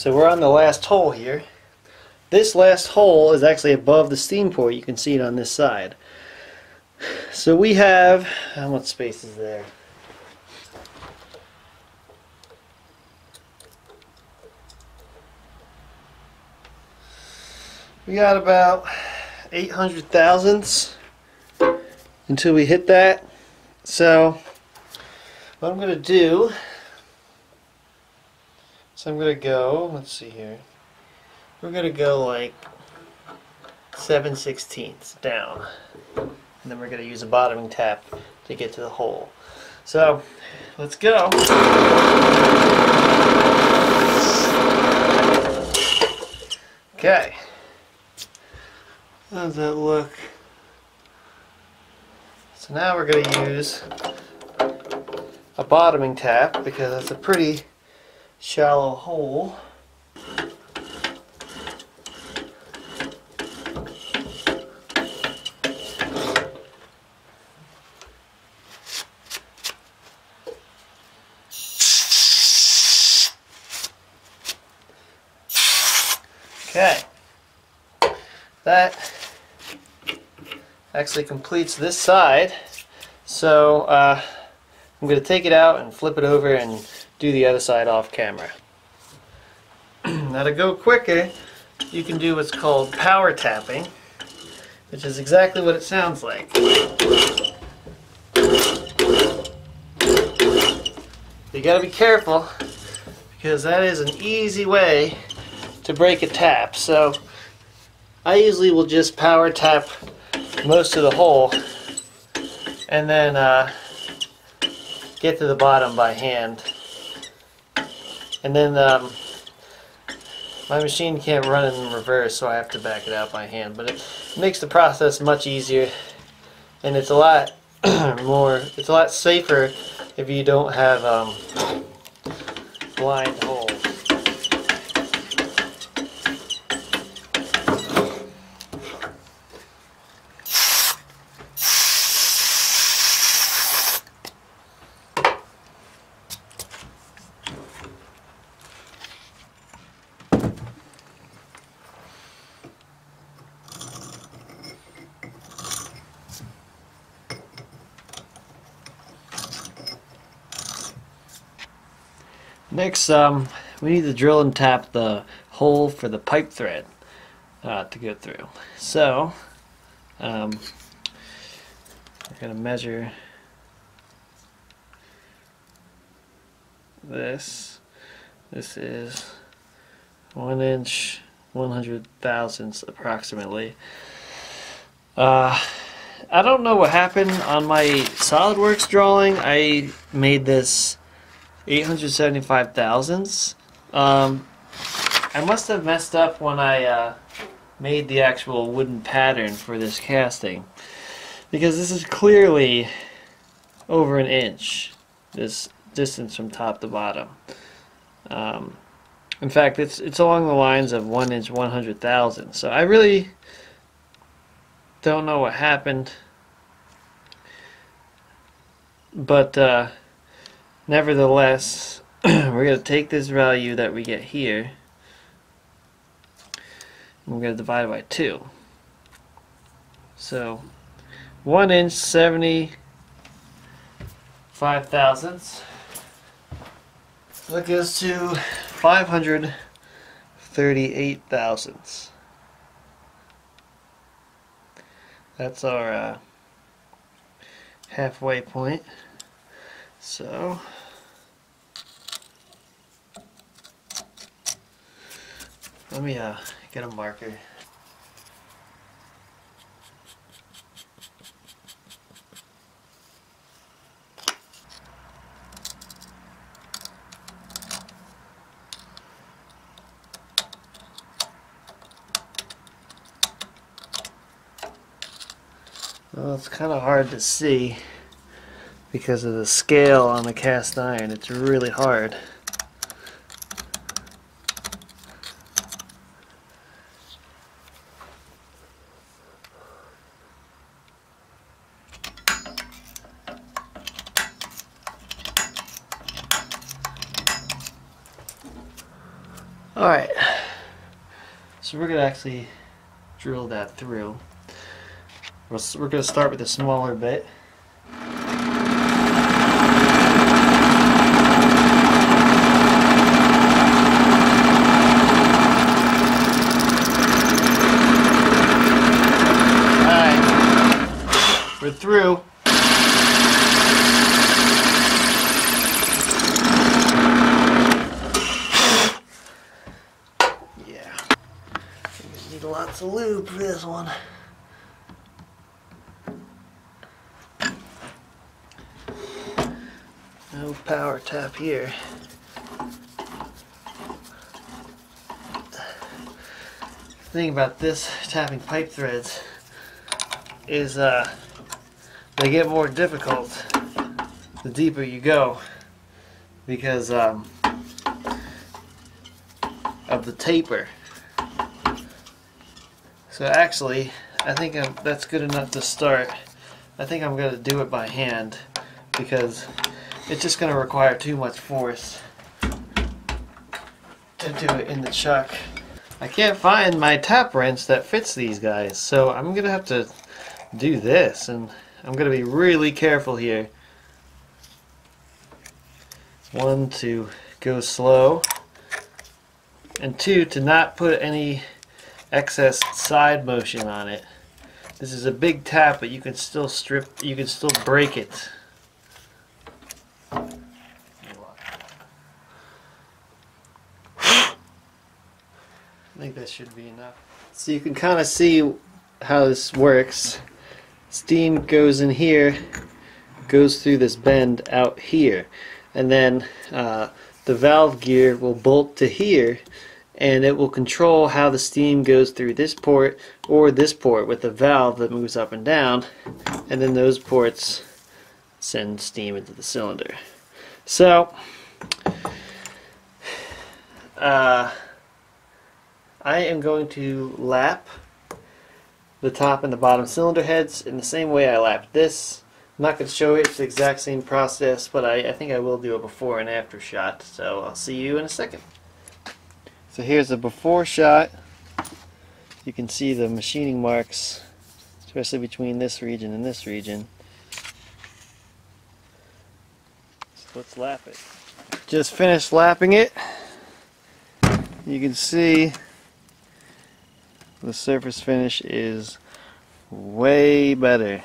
So we're on the last hole here. This last hole is actually above the steam port. You can see it on this side. So we have, how much space is there? We got about 800 thousandths until we hit that. So what I'm going to do, so I'm going to go, let's see here. We're going to go like 7 sixteenths down. And then we're going to use a bottoming tap to get to the hole. So let's go. Okay. How does that look? So now we're going to use a bottoming tap because that's a pretty shallow hole. Okay. That actually completes this side. So uh, I'm going to take it out and flip it over and do the other side off camera. now to go quicker, you can do what's called power tapping, which is exactly what it sounds like. You gotta be careful because that is an easy way to break a tap. So I usually will just power tap most of the hole and then uh, get to the bottom by hand. And then um, my machine can't run in reverse, so I have to back it out by hand. But it makes the process much easier, and it's a lot more, it's a lot safer if you don't have um, blind holes. Next, um, we need to drill and tap the hole for the pipe thread uh, to go through. So, um, we're going to measure this. This is one inch, 100 thousandths approximately. Uh, I don't know what happened on my SolidWorks drawing. I made this 875 thousandths. Um, I must have messed up when I uh, made the actual wooden pattern for this casting. Because this is clearly over an inch this distance from top to bottom. Um, in fact it's it's along the lines of one inch 100,000 so I really don't know what happened. But uh, nevertheless, we're going to take this value that we get here, and we're going to divide by 2. So, 1 inch, 75 thousandths. That goes to 538 thousandths. That's our uh, halfway point. So, let me uh, get a marker. Well, it's kind of hard to see because of the scale on the cast iron. It's really hard. Alright, so we're going to actually drill that through. We're going to start with a smaller bit. We're through. For this one. No power tap here. The thing about this tapping pipe threads is uh, they get more difficult the deeper you go because um, of the taper. So actually, I think I'm, that's good enough to start. I think I'm going to do it by hand because it's just going to require too much force to do it in the chuck. I can't find my tap wrench that fits these guys, so I'm going to have to do this, and I'm going to be really careful here. One, to go slow, and two, to not put any excess side motion on it. This is a big tap, but you can still strip, you can still break it. I think that should be enough. So you can kind of see how this works. Steam goes in here, goes through this bend out here, and then uh, the valve gear will bolt to here and it will control how the steam goes through this port or this port with a valve that moves up and down and then those ports send steam into the cylinder. So uh, I am going to lap the top and the bottom cylinder heads in the same way I lapped this. I'm not going to show you it's the exact same process but I, I think I will do a before and after shot so I'll see you in a second so here's a before shot. You can see the machining marks, especially between this region and this region. So let's lap it. Just finished lapping it. You can see the surface finish is way better.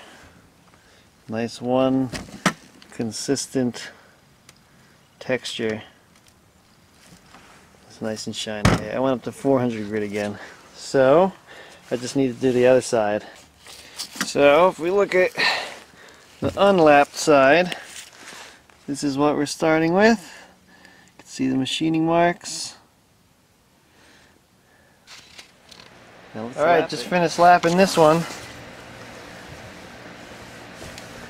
Nice one consistent texture. It's nice and shiny. I went up to 400 grit again. So, I just need to do the other side. So, if we look at the unlapped side, this is what we're starting with. You can see the machining marks. Alright, just finished lapping this one.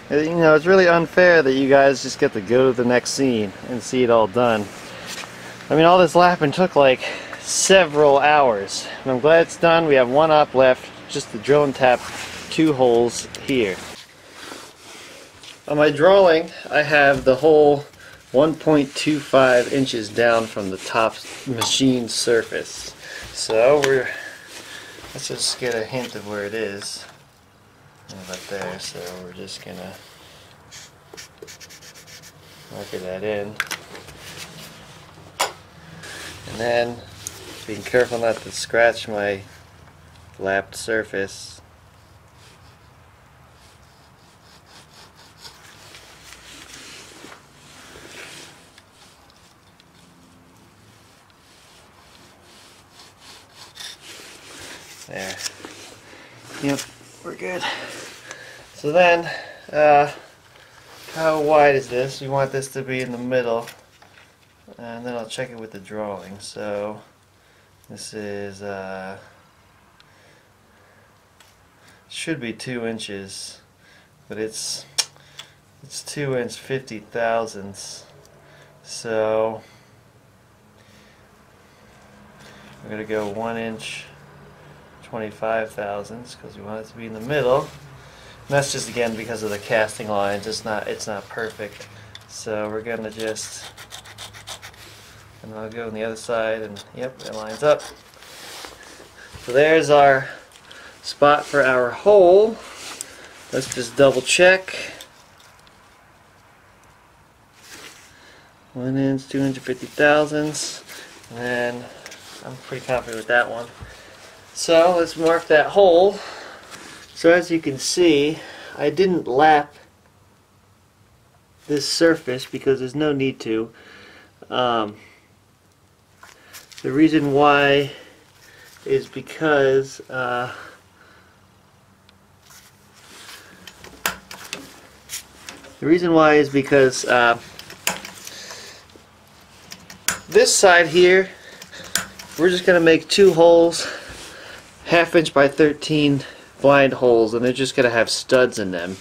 Uh, you know, it's really unfair that you guys just get to go to the next scene and see it all done. I mean, all this lapping took like several hours. And I'm glad it's done. We have one op left, just to drill and tap two holes here. On my drawing, I have the hole 1.25 inches down from the top machine surface. So we're, let's just get a hint of where it is. About there, so we're just gonna mark that in. And then being careful not to scratch my lapped surface. There. Yep, we're good. So then, uh, how wide is this? We want this to be in the middle and then I'll check it with the drawing. So this is uh, should be two inches but it's it's two inch fifty thousandths. So we're gonna go one inch 25 thousandths because we want it to be in the middle. And that's just again because of the casting lines it's not it's not perfect. So we're gonna just And I'll go on the other side and yep, it lines up. So there's our spot for our hole. Let's just double check. One inch, 250 thousandths. And I'm pretty confident with that one. So let's mark that hole. So as you can see, I didn't lap this surface because there's no need to. Um, the reason why is because uh, the reason why is because uh, this side here we're just gonna make two holes half inch by 13 blind holes and they're just gonna have studs in them.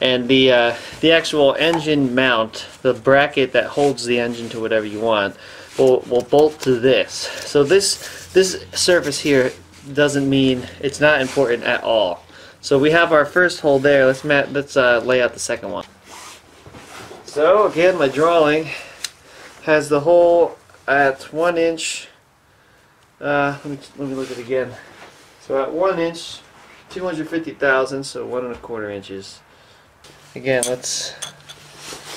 And the uh, the actual engine mount the bracket that holds the engine to whatever you want will, will bolt to this. So this this surface here doesn't mean it's not important at all. So we have our first hole there. Let's mat let's uh, lay out the second one. So again my drawing has the hole at one inch uh, let me let me look at it again. So at one inch 250 thousandths so one and a quarter inches. Again let's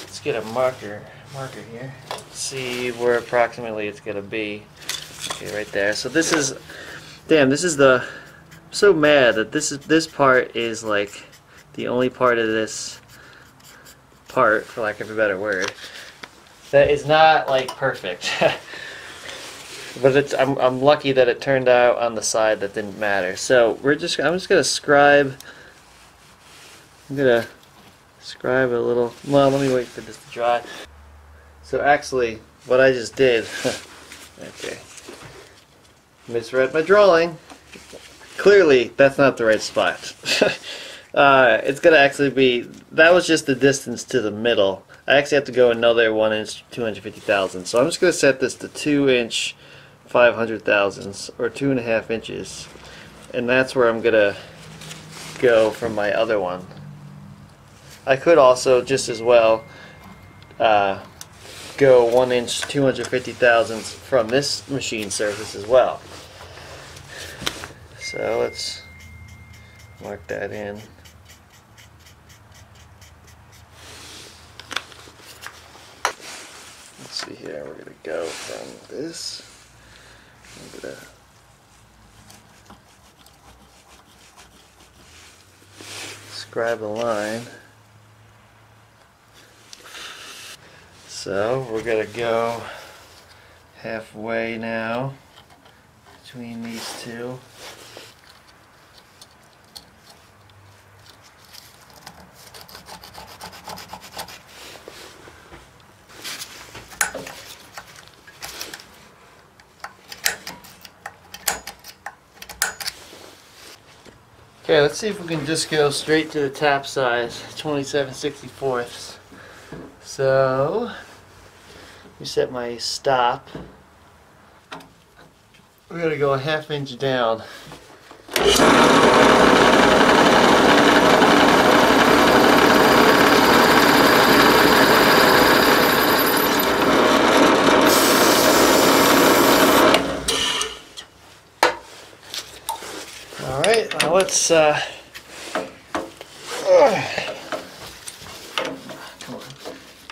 let's get a marker marker here see where approximately it's gonna be okay right there so this is damn this is the I'm so mad that this is this part is like the only part of this part for lack of a better word that is not like perfect but it's I'm, I'm lucky that it turned out on the side that didn't matter so we're just I'm just gonna scribe I'm gonna scribe a little. Well, let me wait for this to dry. So actually, what I just did, okay, misread my drawing. Clearly, that's not the right spot. uh, it's gonna actually be, that was just the distance to the middle. I actually have to go another 1 inch 250,000. So I'm just gonna set this to 2 inch 500 thousandths, or 2.5 inches. And that's where I'm gonna go from my other one. I could also just as well uh, go one inch 250 thousandths from this machine surface as well. So let's mark that in. Let's see here, we're gonna go from this. Scribe a line. So we're going to go halfway now between these two. Okay, let's see if we can just go straight to the tap size, 27 64ths. So, we set my stop. We're going to go a half inch down. Alright, now let's uh,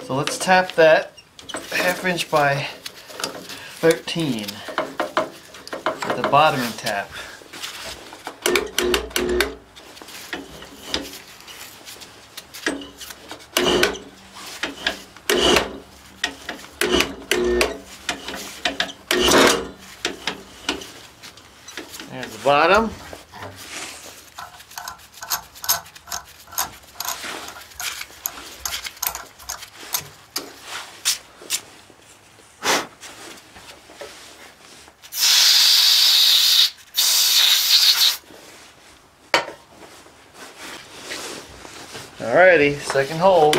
so let's tap that half inch by 13 with the bottoming tap. There's the bottom. Second hole.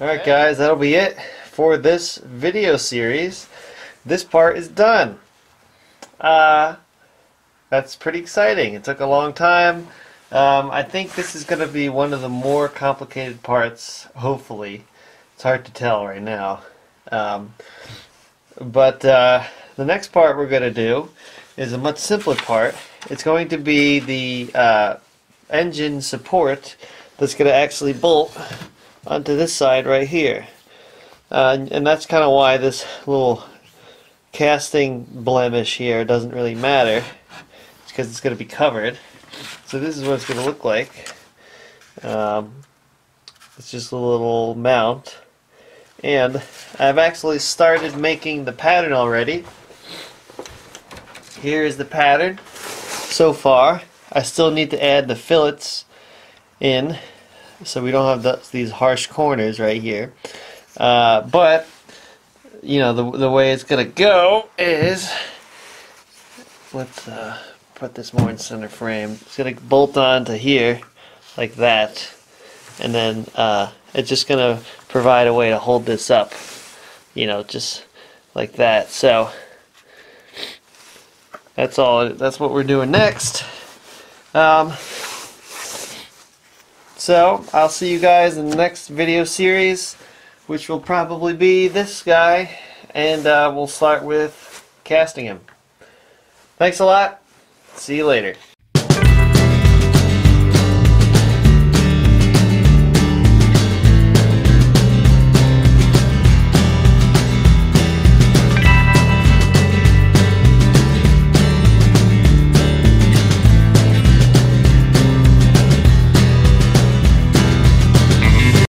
Alright guys, that'll be it for this video series. this part is done. Uh, that's pretty exciting. It took a long time. Um, I think this is going to be one of the more complicated parts, hopefully. It's hard to tell right now. Um, but uh, the next part we're going to do is a much simpler part. It's going to be the uh, engine support that's going to actually bolt onto this side right here. Uh, and, that's kind of why this little casting blemish here doesn't really matter. It's because it's going to be covered. So this is what it's going to look like. Um, it's just a little mount. And I've actually started making the pattern already. Here is the pattern so far. I still need to add the fillets in so we don't have the, these harsh corners right here. Uh, but, you know, the, the way it's going to go is, let's uh, put this more in center frame. It's going to bolt on to here like that. And then uh, it's just going to provide a way to hold this up, you know, just like that. So that's all. That's what we're doing next. Um, so I'll see you guys in the next video series, which will probably be this guy, and uh, we'll start with casting him. Thanks a lot. See you later.